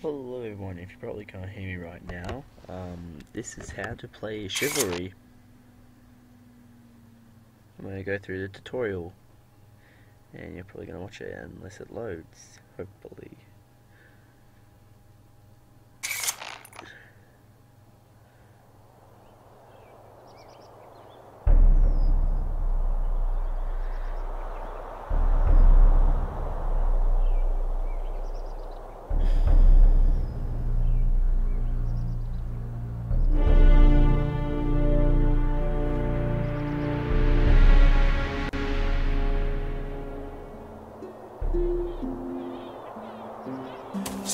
Hello everyone, if you probably can't hear me right now, um, this is how to play Chivalry. I'm going to go through the tutorial, and you're probably going to watch it unless it loads, hopefully.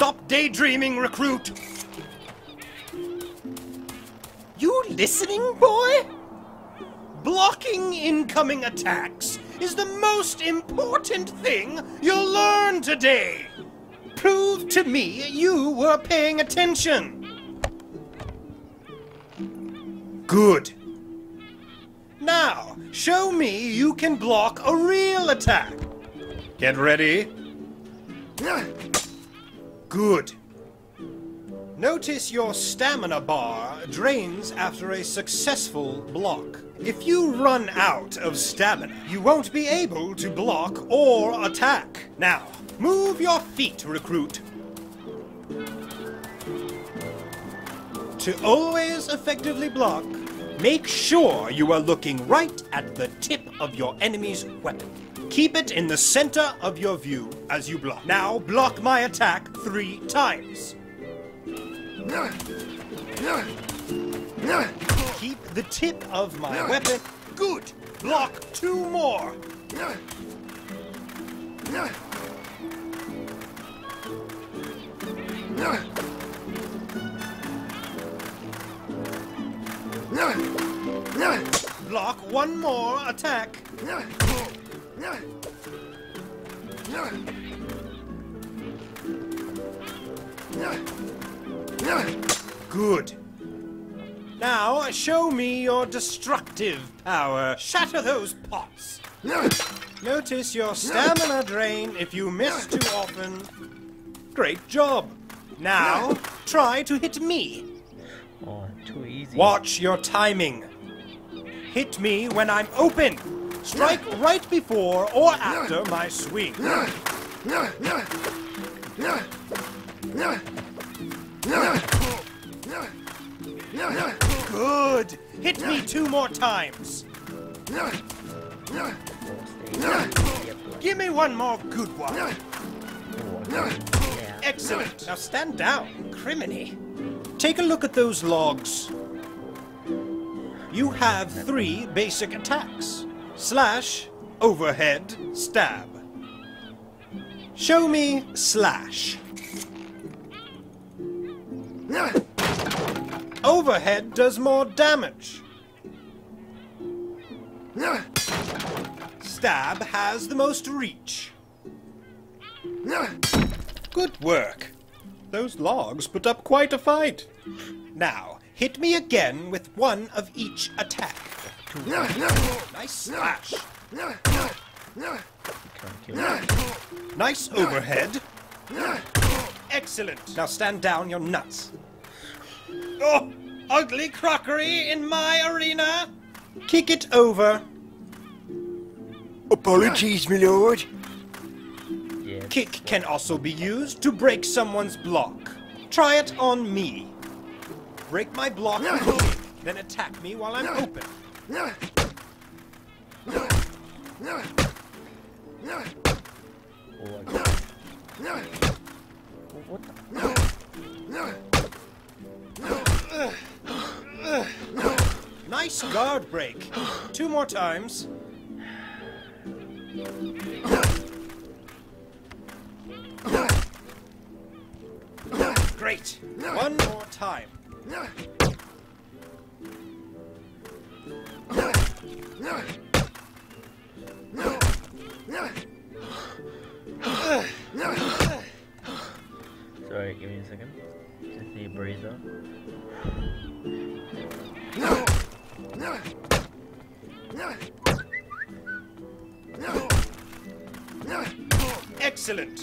Stop daydreaming, recruit! You listening, boy? Blocking incoming attacks is the most important thing you'll learn today. Prove to me you were paying attention. Good. Now, show me you can block a real attack. Get ready. Good. Notice your stamina bar drains after a successful block. If you run out of stamina, you won't be able to block or attack. Now, move your feet, recruit. To always effectively block, make sure you are looking right at the tip of your enemy's weapon. Keep it in the center of your view as you block. Now block my attack three times. Keep the tip of my weapon. Good. Block two more. Block one more attack. Good. Now, show me your destructive power. Shatter those pots. Notice your stamina drain if you miss too often. Great job. Now, try to hit me. Oh, too easy. Watch your timing. Hit me when I'm open. Strike right before or after my swing. Good. Hit me two more times. Give me one more good one. Excellent. Now stand down, criminy. Take a look at those logs. You have three basic attacks. Slash, overhead, stab. Show me slash. Overhead does more damage. Stab has the most reach. Good work. Those logs put up quite a fight. Now, hit me again with one of each attack. Nice slash. Can't kill me. Nice overhead. Excellent. Now stand down, you're nuts. Oh, ugly crockery in my arena. Kick it over. Apologies, my lord. Yeah, Kick can also be used to break someone's block. Try it on me. Break my block, then attack me while I'm open. Nice guard break. Two more times. Great. One more time. Sorry, give me a second. Just need a breather. Excellent.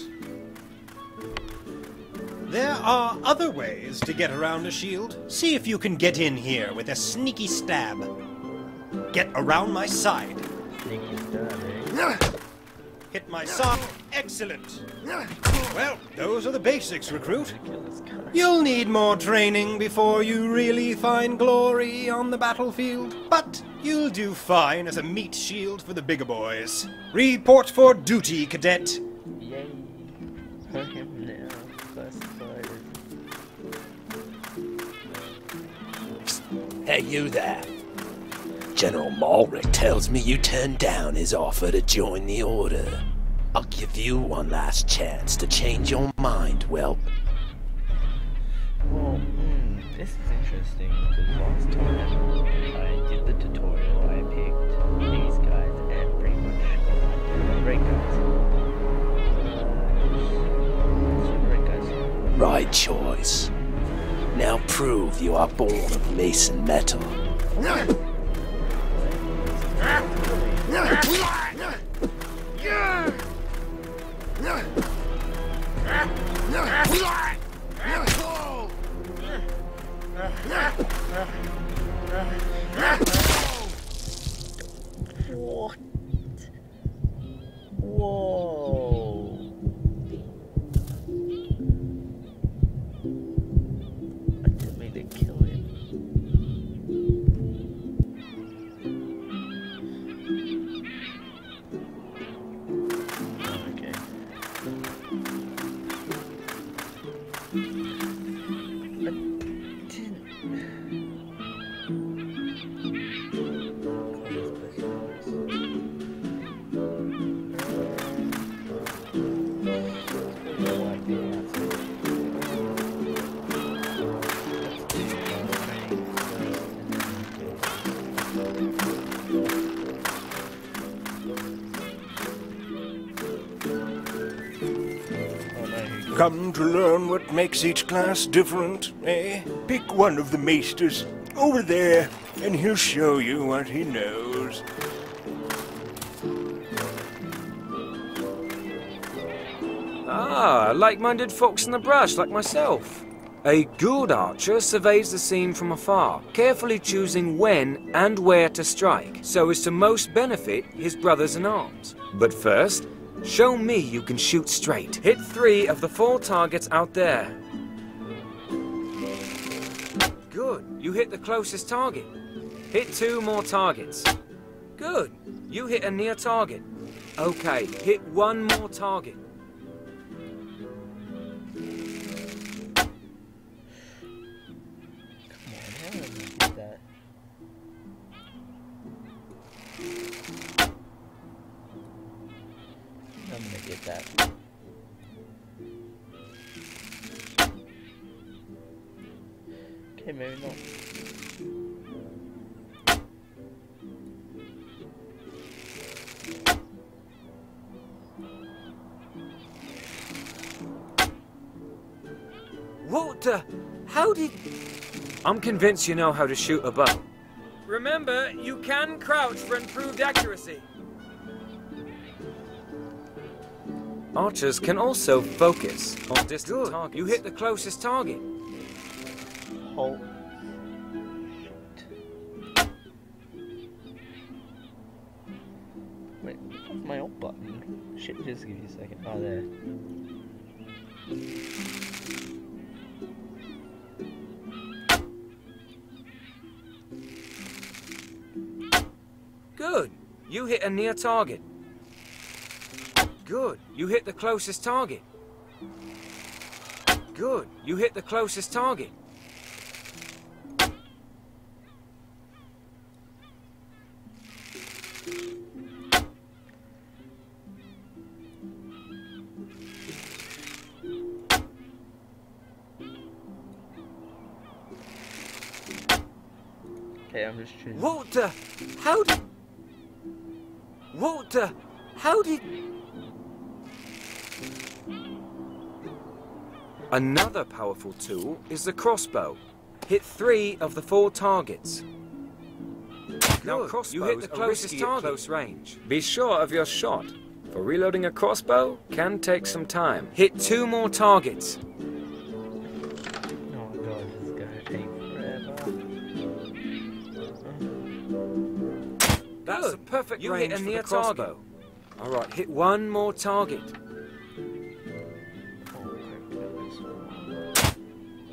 There are other ways to get around a shield. See if you can get in here with a sneaky stab. Get around my side. Sneaky stab, eh? Hit my side. Excellent. Well, those are the basics, recruit. You'll need more training before you really find glory on the battlefield. But you'll do fine as a meat shield for the bigger boys. Report for duty, cadet. Yay. I am now classified Hey, you there. General Malric tells me you turned down his offer to join the Order. I'll give you one last chance to change your mind, Whelp. Well, hmm, this is interesting because last time I did the tutorial, I picked these guys and pretty much got great guys. Uh, great guys. Right choice. Now prove you are born of Mason metal. What? Come to learn what makes each class different, eh? Pick one of the maesters over there, and he'll show you what he knows. Ah, like-minded folks in the brush, like myself. A good archer surveys the scene from afar, carefully choosing when and where to strike, so as to most benefit his brothers in arms. But first, show me you can shoot straight. Hit three of the four targets out there. Good, you hit the closest target. Hit two more targets. Good, you hit a near target. Okay, hit one more target. Okay, maybe not. What the? How did... I'm convinced you know how to shoot a bow. Remember, you can crouch for improved accuracy. Archers can also focus on distant targets. You hit the closest target. Hold. Wait, my alt button? Shit, just give you a second. Oh, there. Good. You hit a near target. Good. You hit the closest target. Good. You hit the closest target. I'm just choosing. What the? How did... What the? How did... Another powerful tool is the crossbow. Hit three of the four targets. Now, crossbows you hit the closest target. close range. Be sure of your shot, for reloading a crossbow can take some time. Hit two more targets. Perfect You range hit a for near the crossbow. All right, hit one more target.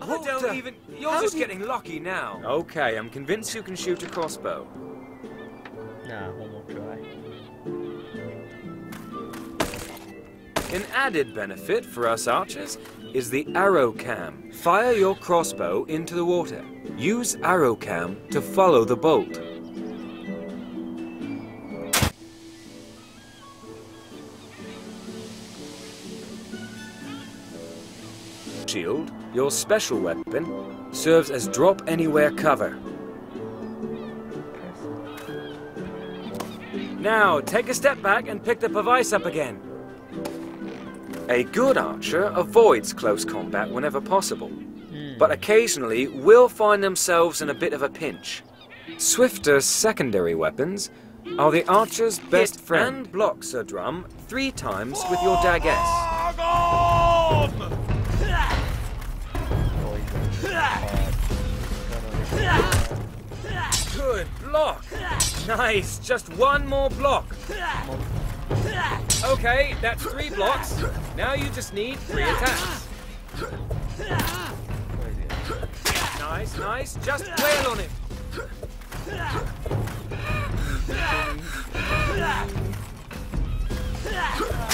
I What don't the- even. You're How just you- getting lucky now. Okay, I'm convinced you can shoot a crossbow. Nah, one more try. An added benefit for us archers is the arrow cam. Fire your crossbow into the water. Use arrow cam to follow the bolt. Shield, your special weapon, serves as drop anywhere cover. Now, take a step back and pick the device up again. A good archer avoids close combat whenever possible, hmm. but occasionally will find themselves in a bit of a pinch. Swifter secondary weapons are the archer's best friend. And block Sir Drum three times with your daggess. Block. Nice. Just one more block. Okay, that's three blocks. Now you just need three attacks. Nice, nice. Just wail on it.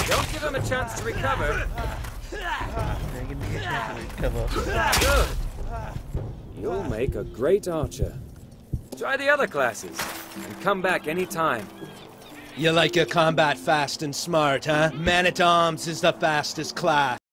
Don't give him a chance to recover. Yeah, give me a chance to recover. Good. You'll make a great archer. Try the other classes and come back anytime. You like your combat fast and smart, huh? Man at arms is the fastest class.